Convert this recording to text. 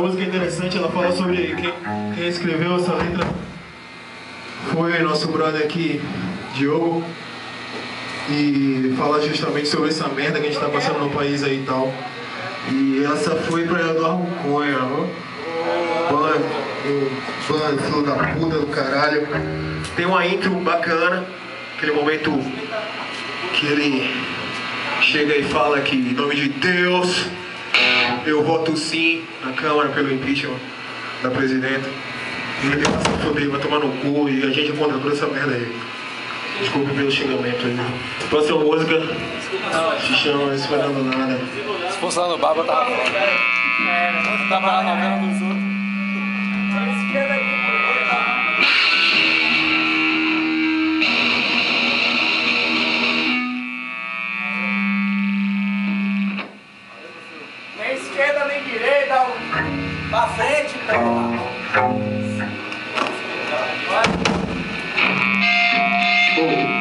Música é interessante, ela fala sobre quem, quem escreveu essa letra foi nosso brother aqui, Diogo. E fala justamente sobre essa merda que a gente tá passando no país aí e tal. E essa foi pra Eduardo Cunha. Ban, ban, filho da puta do caralho. Tem uma intro bacana, aquele momento que ele chega e fala que em nome de Deus eu voto sim na Câmara pelo impeachment da presidenta. Ele vai foder, vai tomar no cu e a gente é contra toda essa merda aí. Desculpe pelo xingamento aí. Próxima música se chama Esperando Nada. Se fosse lá no Baba, tava foda. Tava na novela dos outros. Oh.